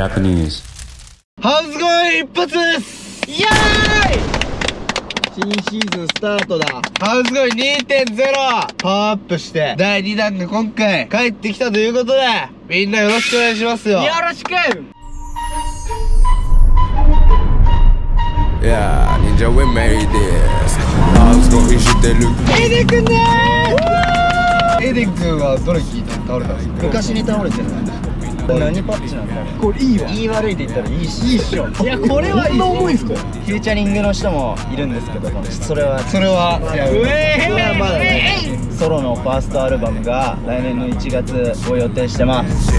Japanese. ハウスゴイ一発です!イエーイ新シーズンスタートだ.ハウスゴイ2.0パワーアップして.第2弾が今回帰ってきたということでみんなよろしくお願いしますよ.よろしく! Yeah, Ninja, we made this. I was gonna issue the look. エデくんでエデン君はどれ聞いて倒れたんですか昔に倒れてる何パッチなんだろうこれいいわ言い悪いで言ったらいいしいいっしょいやこれはいいこんな重いんすかフューチャリングの人もいるんですけどそれはそれは違ううえそれはまだねソロのファーストアルバムが来年の1月を予定してます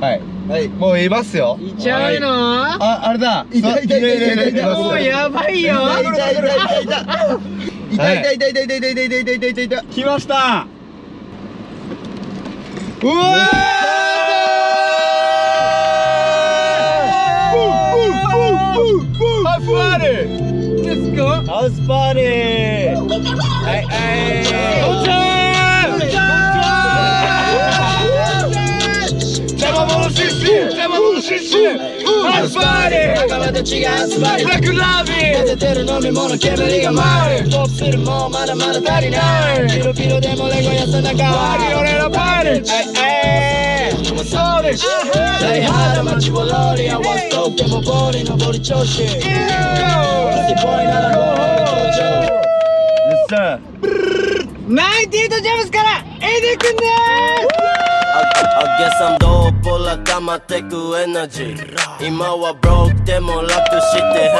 はい。はいもういますよ。いちゃうの？ああれだ。痛い痛い痛い痛い痛い痛いますもうやばいよ痛い痛い痛い痛い痛い痛い痛い痛い痛い痛い痛い痛い痛い痛い痛い痛い来ましたうわーハフワールですかハウスパーティーはいはいおち邪魔者シッシ邪魔者シッシハフワール仲間たちが集まりブラックラビ出てる飲み物煙が回るポップルもまだまだ足りないピロピロでもレゴやさなかパリ俺のパリええそうです大原町をローリ合わすとでもボーリ登り調子ボーイならもう登場ナインティートジャムスからエデくんで I, I guess I'm dope を高まってくエナジー今は broke でも楽して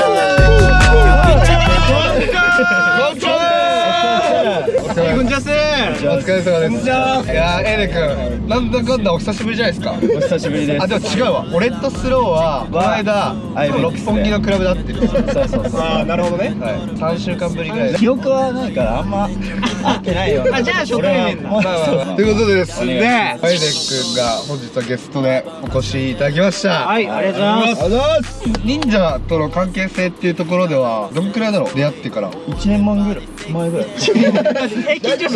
ヘこんにちはお疲れ様ですいやーエレ君なんだかんだお久しぶりじゃないですかお久しぶりですあでも違うわ俺とスローはこの間六本木のクラブで会ってるそうそうそうああなるほどねはい3週間ぶりぐらいで記憶はないからあんま合ってないよあじゃあ初対面だ俺はまあまあまあということでですお願いしねアイデックが本日はゲストでお越しいただきました。はいありがとうございます。忍者との関係性っていうところではどんくらいだろう出会ってから1年前ぐらい前ぐらいえ緊張し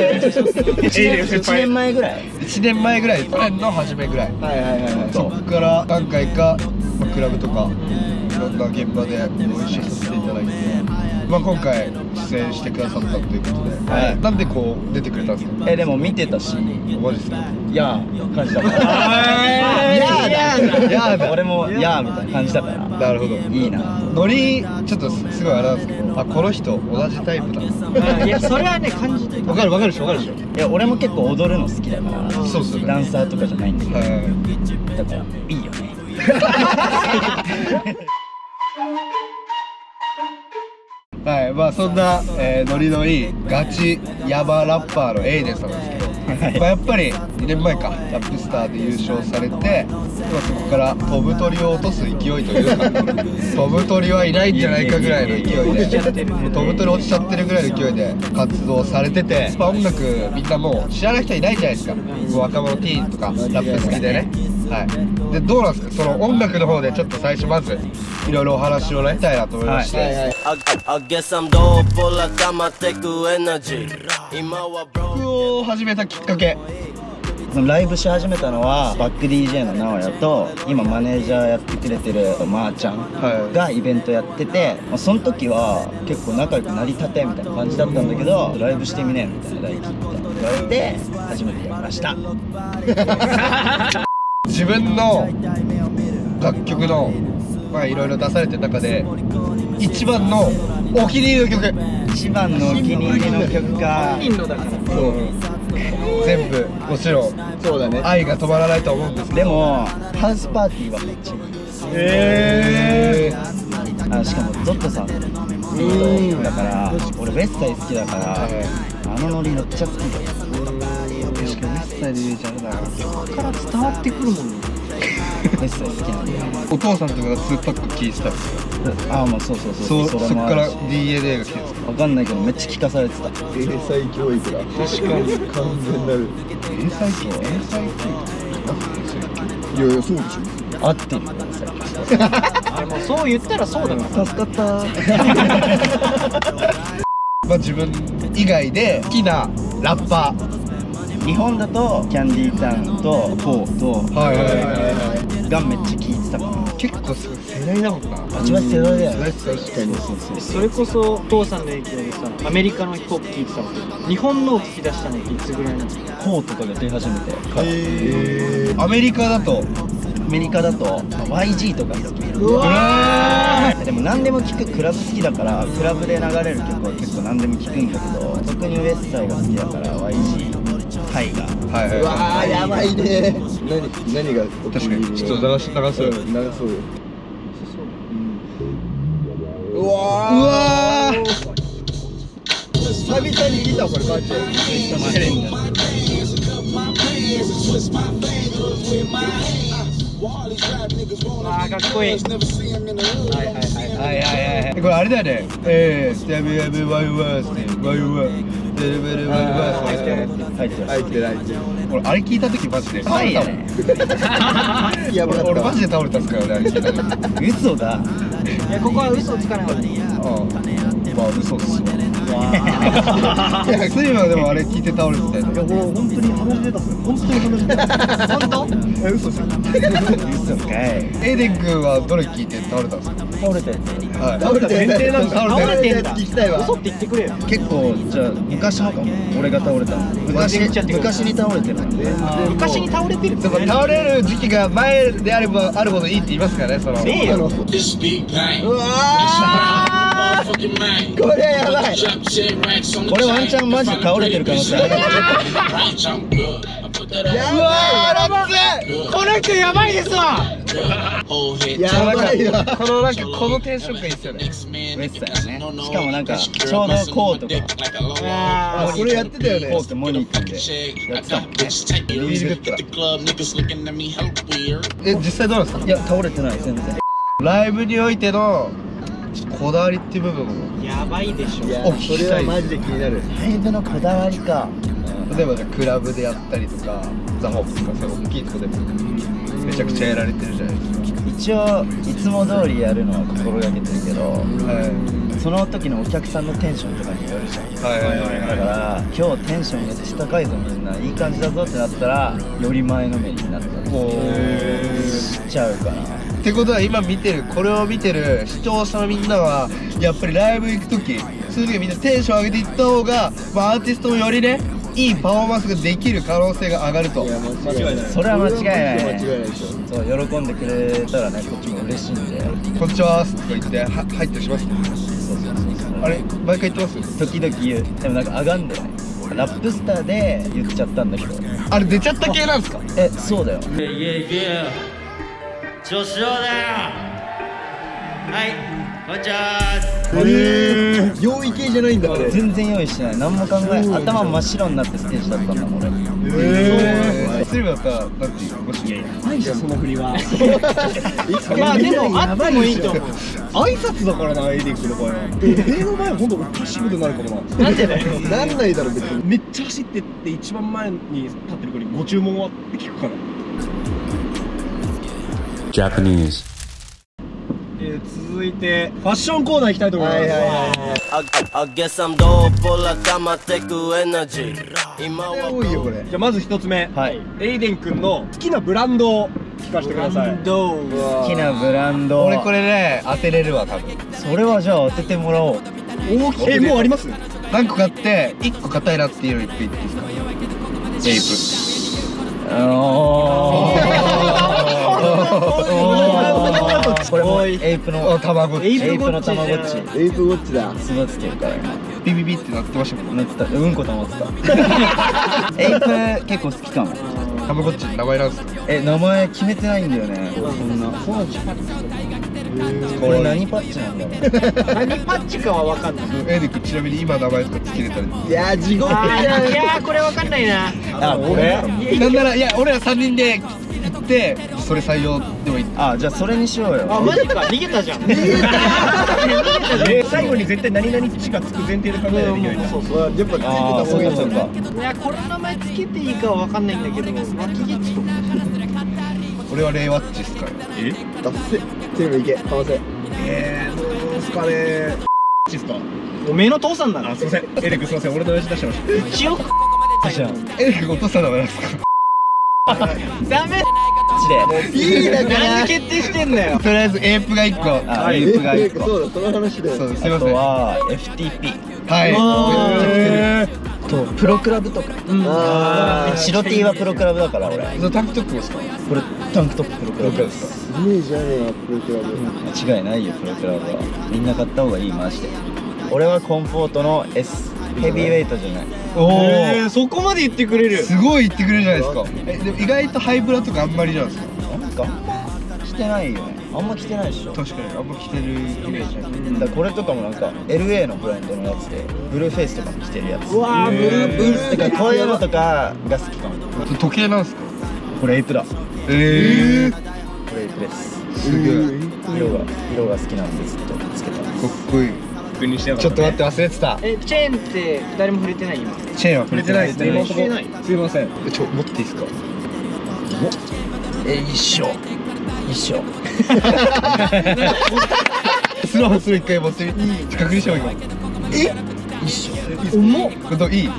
てる1年前ぐらい1年前ぐらい去年の初めぐらいはいはいはいはいそこから何回か、まあ、クラブとかいろんな現場でご一緒させていただいて、まあ、今回出演してくださったということで、はい。なんでこう出てくれたんですか？えでも見てたし。マジですか？いやー感じだから。やーやーだ。俺もいやーみたいな感じだから。なるほど。いいな。ノリちょっとすすごいあれなんですけど。あこの人同じタイプだ。いやそれはね感じてわかるわかるでしょわかるでしょ。いや俺も結構踊るの好きだから。そうっすよね。ダンサーとかじゃないんだけどはい。だからいいよね はい、まあそんな、えーノリのいいガチヤバラッパーのエイデンさんなんですけど、まあやっぱり2年前かラップスターで優勝されて、まあ、そこから飛ぶ鳥を落とす勢いというか飛ぶ鳥はいないんじゃないかぐらいの勢いで飛ぶ鳥落ちちゃってる。ぐらいの勢いで活動されてて、やっぱ音楽みんなもう知らない人いないじゃないですか。若者ティーンとかラップ好きでねはい。でどうなんですか？その音楽の方でちょっと最初まずいろいろお話をねしたいなと思いまして、I, I guess I'm dope を高まってくエナジー今は曲を始めたきっかけ。ライブし始めたのはバック DJ の直哉と今マネージャーやってくれてるまーちゃんはい。がイベントやってて、まあ、その時は結構仲良くなりたてみたいな感じだったんだけどライブしてみねえみたいな大輝みたいな言われて初めてやりました 自分の楽曲のまあいろいろ出されてる中で一番のお気に入りの曲。一番のお気に入りの曲か。本人のだから。そう。全部もちろんそうだね。愛が止まらないと思うんですけど。でもハウスパーティーはめっちゃいい。えあしかもゾットさん。だから俺ウェッサイ好きだからあのノリめっちゃ好きだよ。ー、しかも一切で入れちゃうなから伝わってくるもんね。ウェッサイ好きなんだよお父さんとかが2パック聞いてたんですよああまあそうそうそう。そうそこから DNA が来てる。んですかわかんないけどめっちゃ聞かされてた。英才教育だ。確かに。完全なる英才教育。英才教育。いやいやそうでし合ってるよでもそう言ったらそうだから。助かった。まあ自分以外で好きなラッパー日本だとキャンディータウンと KOHH とーはいはいはいはい。がめっちゃ聞いてたかな結構すごい世代だもんな。バチバチ世代だよね。世代世代そうそうそれこそお父さんの影響でさアメリカのヒップホップ聞いてたの日本のを聞き出したのっていつぐらいなの KOHH とかが出始めて。えー。アメリカだとアメリカだと YG とか好きうわでも何でも聞くクラブ好きだからクラブで流れる曲は結構何でも聞くんだけど特にウエストサイが好きだから YG はいはい。うわーやばいね。何何が確かに。ちょっと流し流す。うん長そう。よううわわー。久々に見たこれマジでああかっこいい。はいはいはいはい。これあれだよね。えーステビアビワイワースティワイワーデルベルワイワースティ入ってる入ってる入ってる俺あれ聞い。た時マジで倒れたもんや俺マジで倒れたっすからねあれ聞い。た時嘘だいやここは嘘つかないまあ嘘っすわいやスイはでもあれ聞いて倒れてたよねこれ本当に話出たっす本当に話出た本当え嘘っすよ嘘かいエイデン君はどれ聞いて倒れたんですか倒れたやつはい。倒れて前提なんだ倒れてる倒れてるやつ聞きたいわ嘘って言ってくれよ。結構じゃあ昔のかも俺が倒れた。の昔昔に倒れてるので。昔に倒れてる。っも倒れる時期が前であればあるほどいいって言いますからねその。ねえよ。うわー。これやばい。これワンチャンマジで倒れてる可能性ある やばこの人やばいですわいやばいわこのなんかこのテンションがいいっすよね。ウエスタよねしかもなんかちょうどコーとかああこれやってたよね。コーってモニ君でやってたもんね。ビビりグッドだ。え実際どうなんですか？いや倒れてない全然。ライブにおいてのこだわりっていう部分もーやばいでしょ。いやそれはいマジで気になる。ライブのこだわりか例えばじゃあクラブでやったりとかザ・ホップとかそういう大きいとこでもめちゃくちゃやられてるじゃないですか。一応いつも通りやるのは心がけてるけどはその時のお客さんのテンションとかによるじゃんいはいはいはいだから今日テンションめっちゃ高いぞみんないい感じだぞってなったらより前のめりになったりしちゃうかな。ってことは今見てるこれを見てる視聴者のみんなはやっぱりライブ行く時そういう時はみんなテンション上げていった方が、まあ、アーティストもよりねいいパフォーマンスができる可能性が上がると。いや間違いない。それは間違いない。間違いないねでしょ。そう喜んでくれたらねこっちも嬉しいんで。こんにちはとか言っては入ったりします。そうそうそうそう。あれ毎回言ってます？時々言う。でもなんか上がんだよねラップスターで言っちゃったんだけど。あれ出ちゃった系なんですか？えそうだよ。いやいやいや。調子だよ。はいこんにちはえー。用意系じゃないんだあれ全然用意してない。何も考え頭真っ白になってステージだったんだもん俺。えー、スリムだったらなんていうもしないじゃんその振りは。いまあでもあってもいいと思う。挨拶だからなエディックの場合は映の前は本当おかしいことになるかもな。なんでだよなんないだろ別に。めっちゃ走ってって一番前に立ってる子にご注文はって聞くから。Japanese. えー続いてファッションコーナー行きたいと思います、はいはいはい。I, I guess I'm dope らかまってくエナジー今は多いよこれじゃあまず一つ目、はい。エイデン君の好きなブランドを聞かせてください。どう好きなブランド。俺これね当てれるわ多分。それはじゃあ当ててもらおう。大きくえもうあります？何個買って1個硬いなっていうの言っていいですか？エイこれもエイププのあ卵。エイプのたまごっち。エイプウォッチだ育ててるから。今ビビビってなってましたもん乗ってたうんこ溜まってたエイプ結構好きかも。たまごっち名前なんですか？え名前決めてないんだよね。そんな。これ何パッチなんだろう。何パッチかは分かんない。エイディックちなみに今名前とかつけれたらいや地獄いやーこれ分かんないな。あこれなんならいや俺ら3人で行ってそれ採用でもいい。あじゃあそれにしようよ。あマジか。逃げたじゃん。逃げた。で最後に絶対何々値がつく前提で考えないといけないなそうそうやっぱついてたああ方がいいそう。かいやこれの名前つけていいかは分かんないんだけど脇毛っちとか俺はレイワッチっすかよだっせチームいけ。かわせ。えー、どうすかね。ちですか？おめえの父さんだあなすいません。エレクすいません。俺の親父出してました。一応。じゃんエレクお父さんだから。ですかダメいいだ何決定してんだよ。とりあえずエープが1個。あエープが1個。そうだその話で。そうすいません。あとはは FTP いめっちゃ来てるとプロクラブとか。あ白 T はプロクラブだから俺。タンクトップですか？これタンクトッププロクラブですイメージあるなプロクラブ。間違いないよプロクラブは。みんな買った方がいいマジで。俺はコンフォートの S ヘビーウェイトじゃない。おえーそこまで言ってくれる。すごい言ってくれるじゃないですか。えでも意外とハイブラとかあんまりじゃないですか？なんかあんま着てないよね。あんま着てないでしょ。確かにあんま着てるイメージある。だこれとかもなんか LA のブランドのやつでブルーフェイスとかも着てるやつ。うわーブルーブルーだからこういうのとかが好きかも。時計なんですか？これエイプだ。こええー、かれエイプです。すげえ。色が色が好きなんでずっとつけたっこいい確認してなかちょっと待って忘れてた。えチェーンって誰も触れてない今？チェーンは触れてないですね。すいません。えちょ持っていいですか？え一緒。一緒。スマホする一回持ってみ確認しよう今。一緒。重っこれどういい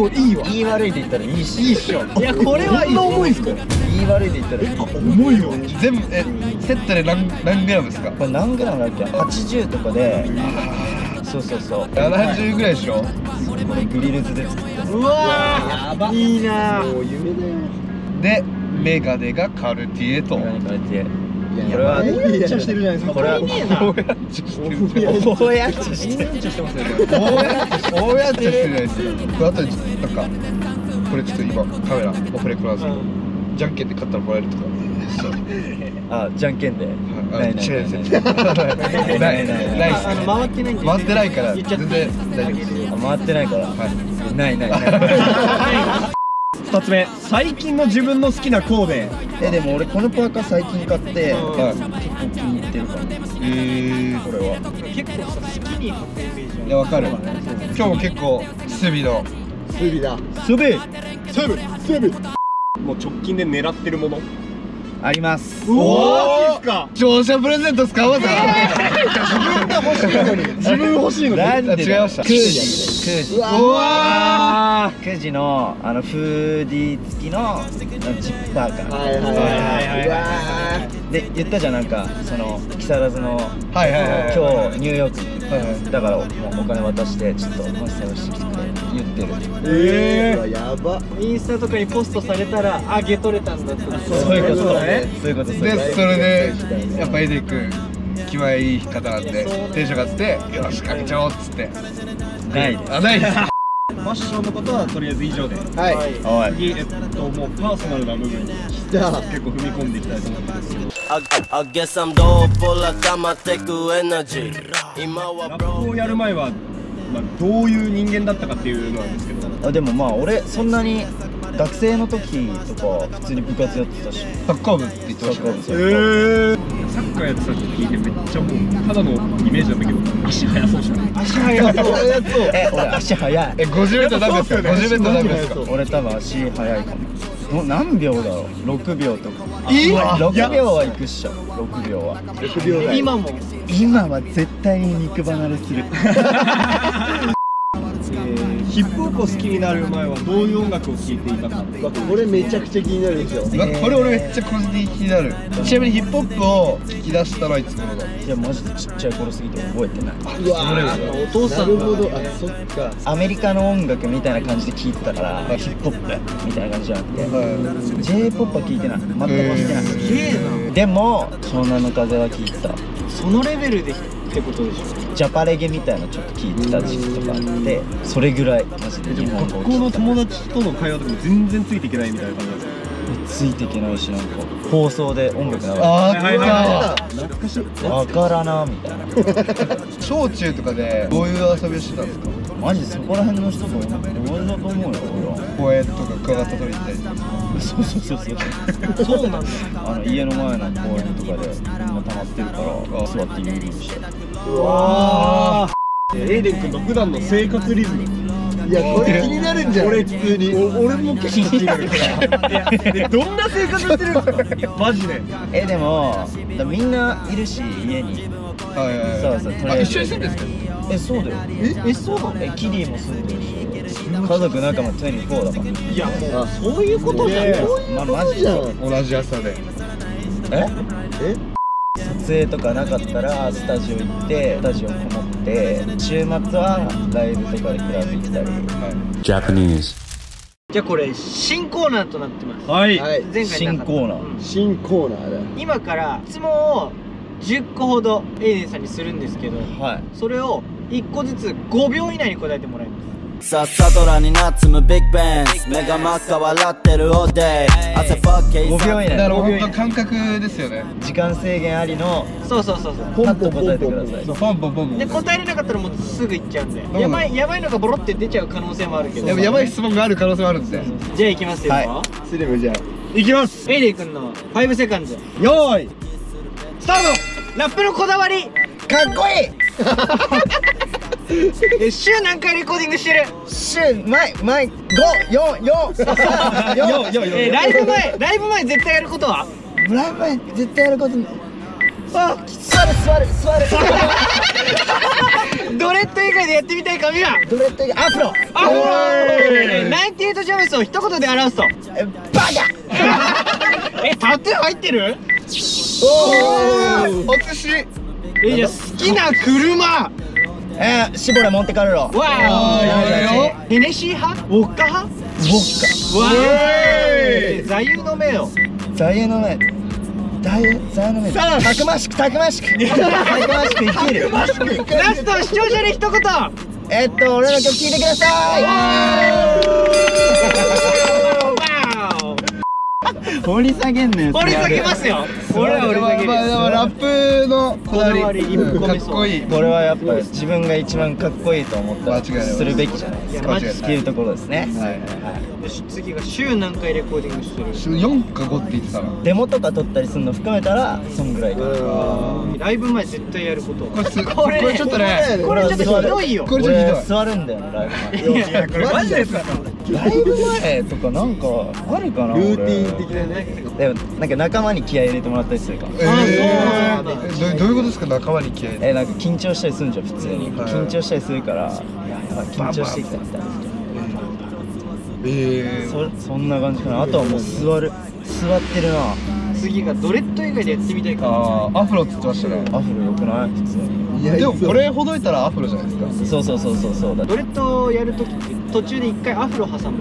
これいいわ。言い悪いで言ったらいいしいいっしょ。いやこれはいい重いんすか？言い悪いで言ったらいい重いよ全部えセットで何何グラムですか？これ何グラムだっけ？80とかで。そうそうそう。70ぐらいでしょ？これグリルズで作っうわー。いいなもう夢だよ。でメガネがカルティエと。これに変いやこれはやばいめっちゃしてるじゃないですか。これはねえなこうやってしてる。こうやってしてめっちゃしてますよねこうやってこうやってしてる。じゃないですかこれあとなんかこれちょっと今カメラオフレコなんですけどじゃんけんで勝ったらもらえるとか。あじゃんけんで。あないないないない。ないない回ってない回ってないから全然大丈夫です。あ回ってないから。はい。ないないない 二つ目最近の自分の好きなコーデえでも俺このパーカー最近買っては結構気に入ってるから。いえー。これは結構さ好きに履くイメージいやわかる。今日も結構スビの。スビだ。すべスビ。スビ。もう直近で狙ってるものあります。おお乗車プレゼント使おうぜ。自分欲しいのになんでだ違いましたクージクージうわクージのあのフーディー付きのジップパーカーはいはいはいはい。で言ったじゃん。なんかその木更津のーはいはいはいはい。今日ニューヨーク。はいはい。だからもうお金渡してちょっとマスターしてき言ってるーえー。やば。インスタとかにポストされたらあゲ取れたんだって。そういうことだね。そういうことでそれでやっぱエディ君気前いい方なんでテンション上がってよしかけちゃおうっつって。ないです。あないです。ファッションのことはとりあえず以上で。はい。おい。次えっともうパーソナルな部分にじゃあ。結構踏み込んでいきたいと思ってるんです。けど I, I guess I'm dope らかまってくエナジー今はラップをやる前は、まあ、どういう人間だったかっていうのなんですけど。あでもまあ俺そんなに学生の時とか普通に部活やってたし。サッカー部って言ってましたね。サッカー部サッカーやってたって聞いてめっちゃもうただのイメージなんだけど足速そうじゃない？足速そう。え俺足速い。え 50m 何ですか？50m 何ですか？俺多分足速いかも。もう何秒だろう？6秒とかえ？6秒は行くっしょ。6秒は。6秒台。今も。今は絶対に肉離れする ヒップホップを好きになる前はどういう音楽を聴いていたか。これめちゃくちゃ気になるんですよ。うわこれ俺めっちゃ個人的に気になる。ちなみにヒップホップを聞き出したのはいつ頃？だいやマジでちっちゃい頃すぎて覚えてない。うわお父さんがなるほど。あそっか。アメリカの音楽みたいな感じで聴いてたからヒップホップみたいな感じじゃなくて。は j p o p は聴いてない。全く聴いてない、えな。でも湘南の風は聴いてた。そのレベルでってことでしょ。ジャパレゲみたいなのちょっと聴いてた時期とかあってそれぐらいマジで日本語を学校の友達との会話とかも全然ついていけないみたいな感じなんですよたついていけないしなんか放送で音楽流れて。ああっ懐かしい。わからなみたいな。た 小中とかでどういう遊びをしてたんですか？マジそこら辺の人と同じだと思うよ俺は公園とかクワガタ取りに行ったりそうそうそうそうそうなんだあの家の前の公園とかでみんな溜まってるから座ってユーリンしてわあエイデン君の普段の生活リズム。いやこれ気になるんじゃない？俺普通に俺も結構気になる。からえどんな生活してるんですかマジでえでもだみんないるし家に。はいはいはい。そうそうとりあえずあ一緒に住んでるんですかえそうだよ。えそうなの？えキリーも住んでるし。家族仲間24だからいやもうそういうことじゃんまマジで。同じ朝で。え？撮影とかなかったらスタジオ行ってスタジオこもって週末はライブとかでクラブ行ったり。Japanese じゃあこれ新コーナーとなってます。はい。はい前回新コーナー。うん。新コーナーだ。今から質問を10個ほどエイデンさんにするんですけどはい。それを1個ずつ5秒以内に答えてもらいます。さっさとらになつむビッグベンズ目が真っ赤笑ってる all day 汗ファッケー5秒以内。だから本当感覚ですよね。時間制限ありの。そうそうそうそう。パッと答えてください。そうポンポンポンポン。で答えれなかったらもうすぐいっちゃうんでん。やばいやばいのがボロって出ちゃう可能性もあるけど。でもやばい質問がある可能性もあるんで。すねじゃあいきますよ、はスリムじゃんいきます。エイデン君の5セカンズ。よーい。スタート。ラップのこだわり。かっこいい え週何回レコーディングしてる？週前前5 4 4 4えライブ前ライブ前絶対やることは？ブライブ前絶対やること。あ座る座る座る。ドレッド以外でやってみたい髪は？どれってアフロ。あほらえナインティエイトジャムスを一言で表すと？えバカ。えタトゥー入ってる？お寿司えじゃあ好きな車えー、シボレモンテカルロわあーヘネシー派？ウォッカ派？ウォッわえー座右の銘を。カ座右の銘。座右座右の銘。たくましくたくましく。たくましく生きる。ラスト視聴者に一言。えっと俺の曲聴いてくださわい 掘り下げんのよー掘り下げますよ。俺は掘り下げる。まあでもラップのこだわり。かっこいい。これはやっぱ自分が一番かっこいいと思ったらするべきじゃない。ですかってい。うところですね。はいよし次が週何回レコーディングしてる？週4か5って言ってたなデモとか撮ったりするの含めたらそんぐらいライブ前絶対やること。これすこれこれちょっとね。これちょっとひどいよ。これちょっとひどい。俺座るんだよねライブ前。いやこれマジですか？ライブ前とかなんかあるかなルーティン俺的なね。でもなんか仲間に気合い入れてもらったりするかも。えー、どどういうことですか仲間に気合い入れえなんか緊張したりするんじゃん普通に。はい。緊張したりするからい。ややばい緊張してきたみたいなえー、そそんな感じかな。あとはもう座る。座ってるな。次がドレッド以外でやってみたいか。あーアフロって言ってましたね。アフロ良くない？普通に。いやでもこれほどいたらアフロじゃないですか。そうそうそうそうそう。だドレッドをやるときって途中で一回アフロ挟む。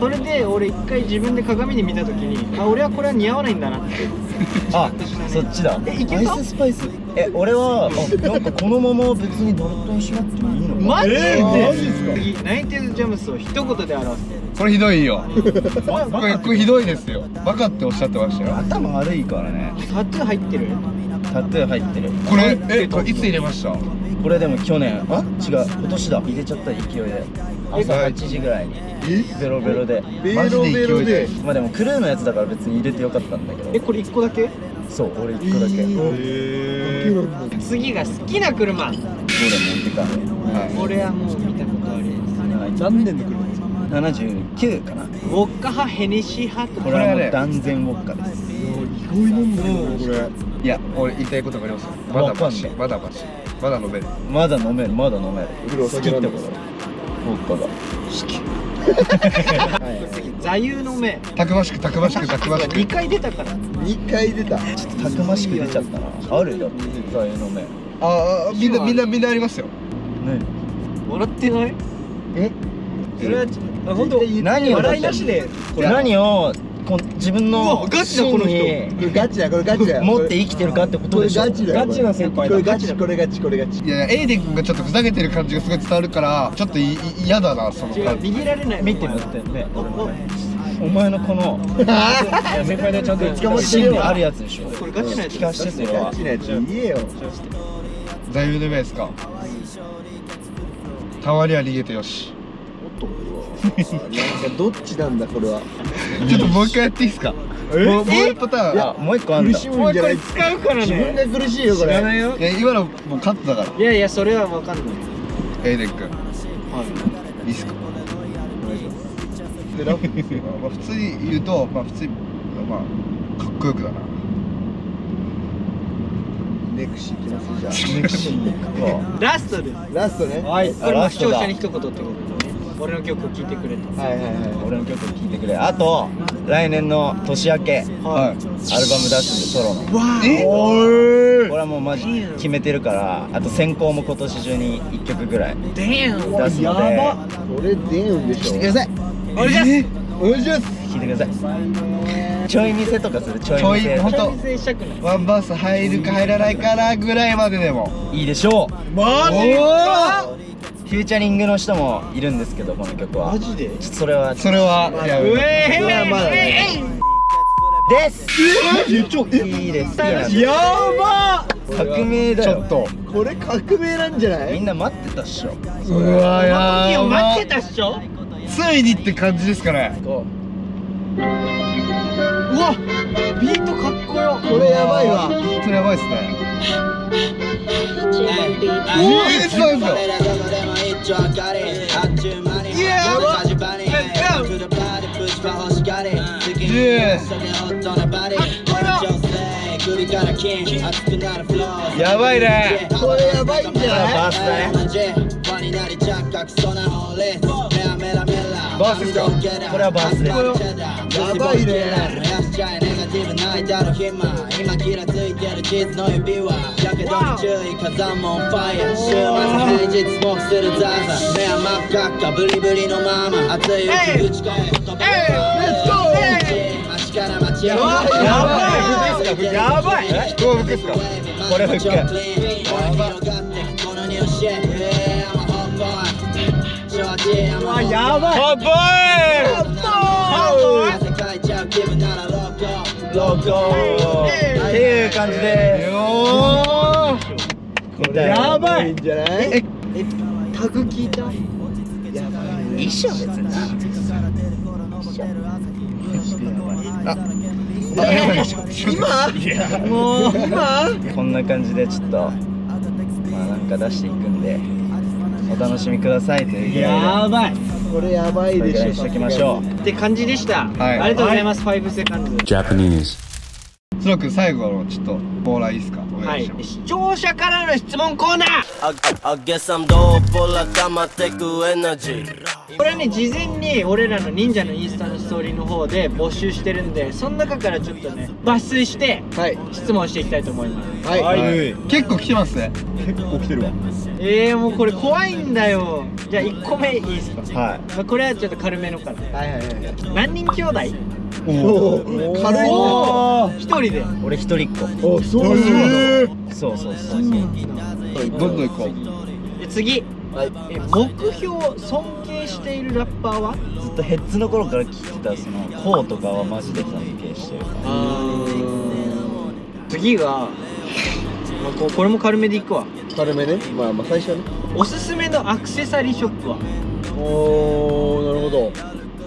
それで俺一回自分で鏡で見たときにあ俺はこれは似合わないんだなって。あそっちだ。えいけた？アイススパイス？え俺はあなんかこのまま別にドレッドにしなくてもいいのかマジで、えーマジっすか？次ナインティーズジャムスを一言で表す。これひどいよ。これこれひどいですよ。バカっておっしゃってましたよ。頭悪いからね。タトゥー入ってる？タトゥー入ってる。これえいつ入れました？これでも去年あ？違う。今年だ。入れちゃった勢いで。朝8時ぐらいに。ベロベロで。ベロベロで？まあでもクルーのやつだから別に入れてよかったんだけど。えこれ一個だけ？そう俺1個だけ。えどれー。次が好きな車。持ってか俺はもう見たことある。何年の車？79かな。ウォッカ派？ヘネシー派？とかこれはもう断然ウォッカです。意外なんだよなこれ。いや俺言いたいことがあります？まだマシまだマシまだ飲める。まだ飲めるまだ飲める。好きってこと。ウォッカが次座右の銘。たくましくたくましくたくましく。2回出たから。2回出た。ちょっとたくましく出ちゃったな。あるよ座右の銘ああみんなみんなみんなありますよ。ね笑ってない？え？それはちょあ本当何を笑いなしで何をこ自分うのわガチだこの人。ガチだこれガチだに 持って生きてるかってことでしょ？ガチだよガチな先輩だこれガチこれガチこれガチ。いやエイデン君がちょっとふざけてる感じがすごい伝わるからちょっと嫌だなその感じ。逃げられない。見てるって。ねおおお前のこの 先輩でちゃんと芯にあるやつでしょ？これガチなやつ。聞かしてそれはガチなやつ言えよ。座右の銘ですか？たまには逃げてよしなんかどっちなんだこれは。ちょっともう一回やっていいですか？もうもう一パターン。いやもう一個あんだ。苦しむんじゃない。使うから自分ねが苦しいよこれ。知らないよ。いや今のもうカットだから。いやいやそれは分かんない。エイデン君はい。いいっすか？でラップまあ普通に言うとまあ普通にまあかっこよくだな。ネクシーいきますじゃネクシー。行ラストです。あラストね。はい。これも視聴者に一言ってことで。ね俺の曲を聴いてくれと。はいはいはい。俺の曲聴いてくれ。あと来年の年明けはい。アルバム出すんでソロの。え？これはもうマジ決めてるからあと先行も今年中に1曲ぐらい出すので。これ出るんでしょ？聴いてください。お願いします。お願いします。聴いてください。ちょい見せとかする？ちょいちょい見せ。ほんと完成したくないワンバース入るか入らないかなぐらいまででも。いいでしょう。マジかフューチャリングの人もいるんですけどこの曲は。マジで？それは。それは？いやうえー？まだねです。えちょいいですやば！革命だよ。ちょっと。これ革命なんじゃない？みんな待ってたっしょ。うわやば待ってたっしょついにって感じですかね。こう。わビートかっこよ。これやばいわ。本当にやばいっすねやばいね。これやばいんじゃない？バースだねバースですか？これはバースでやばいね。今キラついてる地図の指はやけどに注意火山も on fire 週末平日スモークするザーザー。目は真っ赤っかブリブリのまま熱いうちぶち込む言葉街から街へ。やばい。やばい。これ服っすか？これ服広がっコロゴっていう感じで。よやばい。いいんじゃない？えタグ聞いた？一緒別にもうこんな感じでちょっとまあなんか出していくんでお楽しみくださいというやばいこれやばい。でしょぐらいにしときましょう。って感じでした、はい。ありがとうございます、5セカンド。Japanese. つろくん最後のちょっとコーラいいっすか？おはい願いします、視聴者からの質問コーナー.これね事前に俺らの忍者のインスタのストーリーの方で募集してるんでその中からちょっとね抜粋してはい質問していきたいと思います。はい。はい。結構来てますね。結構来てるわ。えー、もうこれ怖いんだよ。じゃあ1個目いいですか、はい。まあ、これはちょっと軽めのからはいはいはい。何人兄弟？軽い。な一人で。俺一人っ子。おそうそうそうそうそう。どん。どん行こうで次、え目標尊敬しているラッパーは？ずっとヘッズの頃から聞いてたそのこうとかはマジで尊敬してるから次が、まあ、ここれも軽めでいくわ。軽めね。まあまあ最初はね。おすすめのアクセサリーショップは？おおなるほど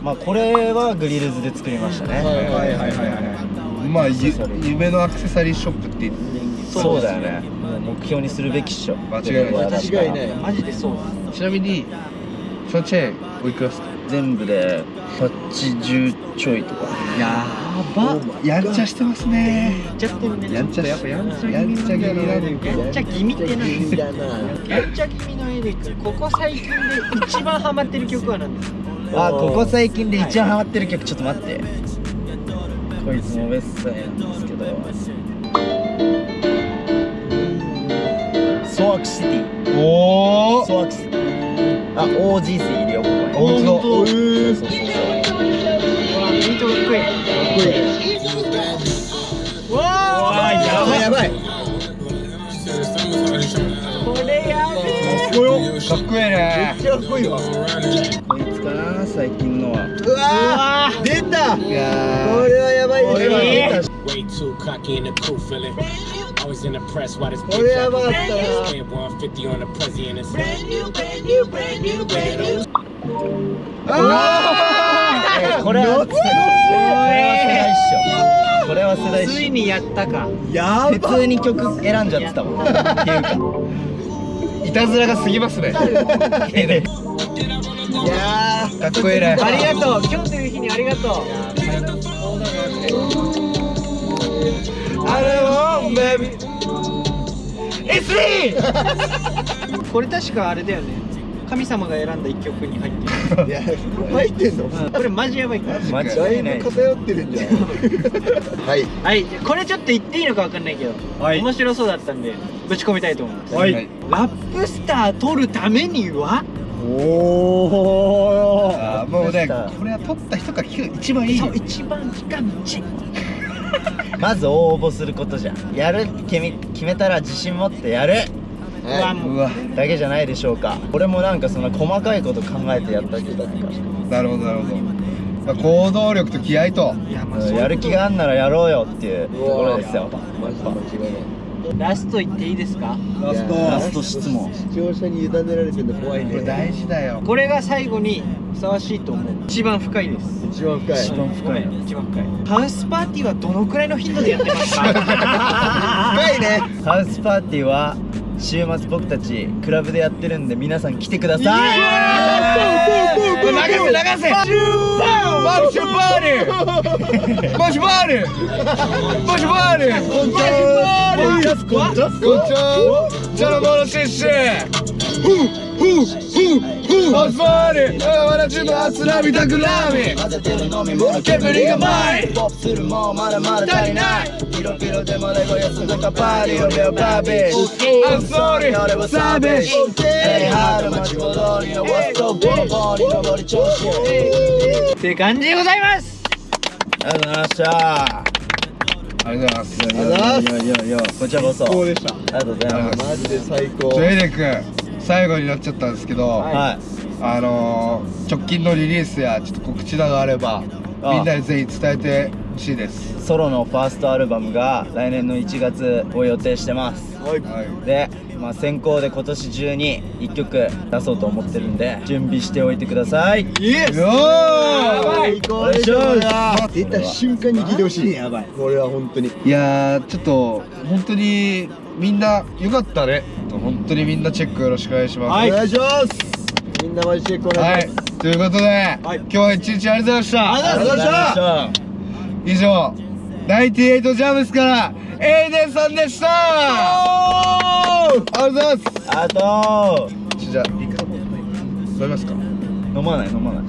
まあこれはグリルズで作りましたね。はいはいはいはいはい。まあゆ夢のアクセサリーショップって言ってそうだよね。もう目標にするべきっしょ。間違いない。間違いない。マジでそう。ちなみにそのチェーンおいくらっすか？全部で80ちょいとか。やば。やんちゃしてますね。やっちゃってるね。やんちゃやっぱやんちゃやんちゃ気味なやんちゃ気味って何だなやんちゃ気味のエリックここ最近で一番ハマってる曲は何ですか？あここ最近で一番ハマってる曲ちょっと待って。こいつもウェッサイなんですけど。ソアクシティ。おおソアクシティ。あ OG 水いるよここに本当。そうそうそう。そうビートかっこいいわあやばいやばい。これやべえかっこよ。かっこいいねめっちゃかっこいいわか？な最近のは。ううわ出た。これはやばいでしょ。これは出 Way too cocky in the crew feeling. Always in the press, why this これやばかった。な Spend 150 on the president. It's えこれはこれは世代っしょ。これは世代っしついにやったか。やょ普通に曲選んじゃってたもん。っていうか。ー いたずらが過ぎますね いやーかっこいいね。ありがとう。今日という日にありがとう。あれをベビ SD! これ確かあれだよね。神様が選んだ一曲に入ってる。いや入ってんの？これマジやばいから。間だい違いないぶ偏ってるんじゃんはい。はい。これちょっと言っていいのか分かんないけど、はい。面白そうだったんでぶち込みたいと思います、はい。はい。ラップスター取るためには？おおもうねこれは取った人が一番いいよそう一番近道まず応募することじゃ。んやる。決め決めたら自信持ってやる。うわ。だけじゃないでしょうか。俺もなんかそんな細かいこと考えてやったけどなるほどなるほど、まあ、行動力と気合と。いやる気があんならやろうよっていうところですよラスト言っていいですか？ラスト。ラスト質問。視聴者に委ねられてるの怖いこれね大事だよ。これが最後にふさわしいと思う。一番深いです。一番深い。一番深いん一番深い。ハウスパーティーはどのくらいの頻度でやってますか？深いね。ハウスパーティーは週末僕たちクラブでやってるんで皆さん来てください。流せ流せマルシュバールマルシュバールマルシュバールこんちゃんこんちゃんこんちゃんチャラモロシッシュフーフーフーフーマルシュバールあわらじのあつらみたくらみ混ぜてる飲み物煙が前ポップするもんまだまだ足りないピロでもレゴやつとかパーリー俺はバービー。I'm sorry. 俺はサービス。エイハード街戻りのワットボロボロに上り調子。って感じでございます。ありがとうございました。ありがとうございます。いやいやいやこちらこそ。こうでしたありがとうございます。マジで最高ちょエレ君最後になっちゃったんですけど、はい。あのー、直近のリリースやちょっと告知などあればあ。みんなにぜひ伝えてほしいです。ソロのファーストアルバムが来年の1月を予定してます。はい。で、まあ、先行で今年中に1曲出そうと思ってるんで準備しておいてください。イエス！よー最高でしょ出た瞬間に聞いてほしい。やばい。これは本当に。いやーちょっと本当にみんなよかったね。本当にみんなチェックよろしくお願いします。お願いします。みんなマジチェックお願いします。はい。ということで、今日は一日ありがとうございました。ありがとうございました以上98ジャムスからエイデンさんでした。ありがとうございます。あとじゃあ飲みますか？飲まない飲まない